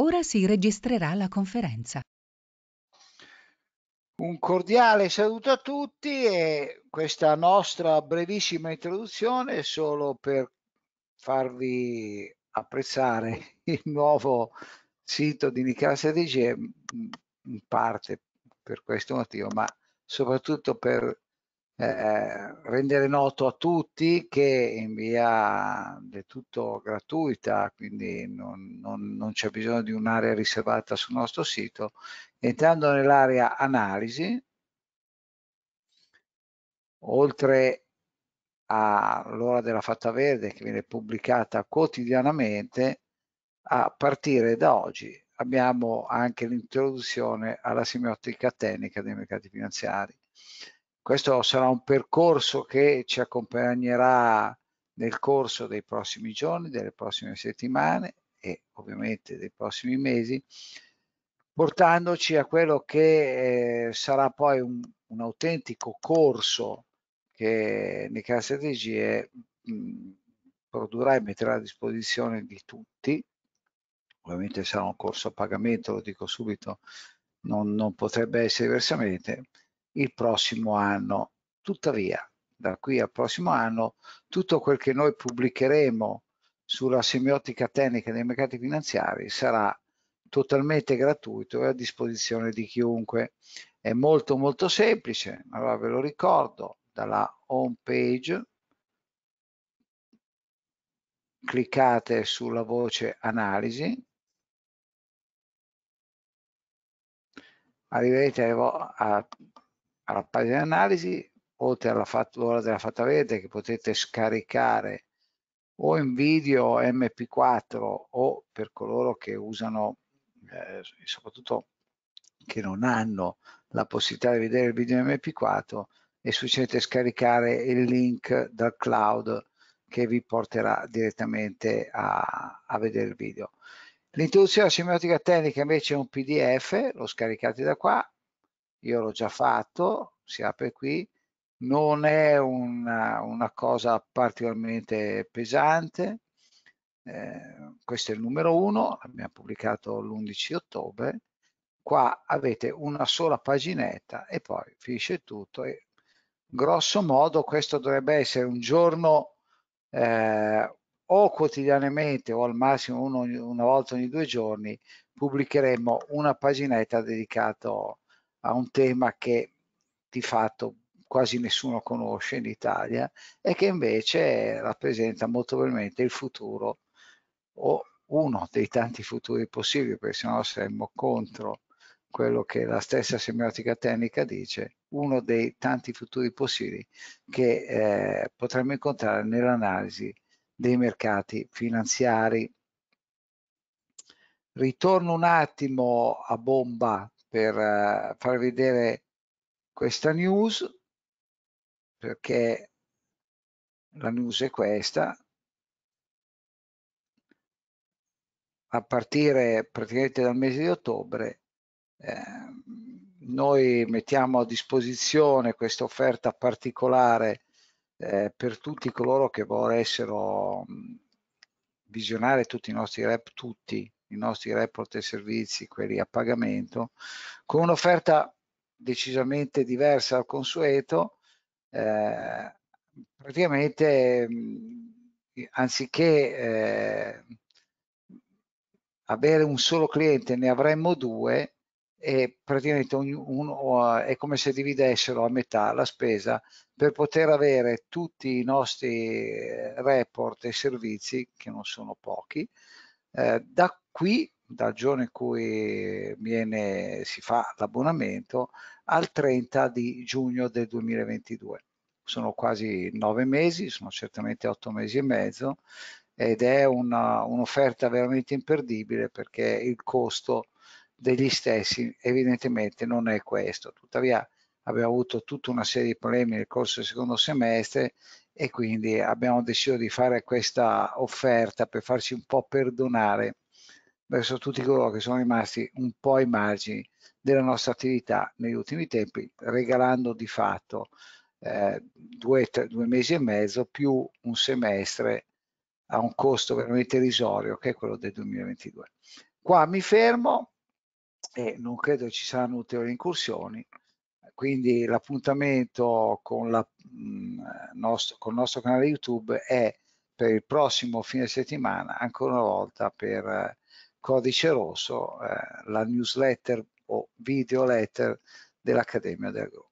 Ora si registrerà la conferenza. Un cordiale saluto a tutti e questa nostra brevissima introduzione è solo per farvi apprezzare il nuovo sito di Nicola Strategie, in parte per questo motivo, ma soprattutto per eh, rendere noto a tutti che in via del tutto gratuita, quindi non, non, non c'è bisogno di un'area riservata sul nostro sito, entrando nell'area analisi, oltre all'ora della fatta verde che viene pubblicata quotidianamente, a partire da oggi abbiamo anche l'introduzione alla semiotica tecnica dei mercati finanziari questo sarà un percorso che ci accompagnerà nel corso dei prossimi giorni, delle prossime settimane e ovviamente dei prossimi mesi, portandoci a quello che eh, sarà poi un, un, autentico corso che Nicola Strategie mh, produrrà e metterà a disposizione di tutti. Ovviamente sarà un corso a pagamento, lo dico subito, non, non potrebbe essere diversamente il prossimo anno. Tuttavia, da qui al prossimo anno, tutto quel che noi pubblicheremo sulla semiotica tecnica dei mercati finanziari sarà totalmente gratuito e a disposizione di chiunque. È molto molto semplice, allora ve lo ricordo, dalla home page cliccate sulla voce analisi, arriverete a alla pagina analisi, oltre alla fattura della fatta verde che potete scaricare o in video MP4 o per coloro che usano, eh, soprattutto che non hanno la possibilità di vedere il video MP4, è sufficiente scaricare il link dal cloud che vi porterà direttamente a, a vedere il video. L'introduzione alla semiotica tecnica invece è un PDF, lo scaricate da qua, io l'ho già fatto, si apre qui, non è una, una cosa particolarmente pesante, eh, questo è il numero uno, l'abbiamo pubblicato l'11 ottobre, qua avete una sola paginetta e poi finisce tutto e grosso modo questo dovrebbe essere un giorno eh, o quotidianamente o al massimo uno, una volta ogni due giorni pubblicheremo una paginetta dedicato a un tema che di fatto quasi nessuno conosce in Italia e che invece rappresenta molto probabilmente il futuro o uno dei tanti futuri possibili, perché sennò saremmo contro quello che la stessa semiotica tecnica dice, uno dei tanti futuri possibili che eh, potremmo incontrare nell'analisi dei mercati finanziari. Ritorno un attimo a bomba per uh, far vedere questa news perché la news è questa. A partire praticamente dal mese di ottobre eh, noi mettiamo a disposizione questa offerta particolare eh, per tutti coloro che voressero visionare tutti i nostri rep, tutti i nostri report e servizi, quelli a pagamento, con un'offerta decisamente diversa dal consueto, eh, praticamente anziché eh, avere un solo cliente ne avremmo due e praticamente ognuno è come se dividessero a metà la spesa per poter avere tutti i nostri eh, report e servizi, che non sono pochi, eh, da qui, dal giorno in cui viene, si fa l'abbonamento, al 30 di giugno del 2022. Sono quasi nove mesi, sono certamente otto mesi e mezzo ed è un'offerta veramente imperdibile perché il costo degli stessi evidentemente non è questo. Tuttavia abbiamo avuto tutta una serie di problemi nel corso del secondo semestre e quindi abbiamo deciso di fare questa offerta per farci un po' perdonare verso tutti coloro che sono rimasti un po' ai margini della nostra attività negli ultimi tempi, regalando di fatto eh, due, tre, due mesi e mezzo più un semestre a un costo veramente irrisorio che è quello del 2022. qua mi fermo e non credo ci saranno ulteriori incursioni quindi l'appuntamento con, la, mh, nostro, con il nostro canale YouTube è per il prossimo fine settimana, ancora una volta per eh, Codice Rosso, eh, la newsletter o video letter dell'Accademia del Gruppo.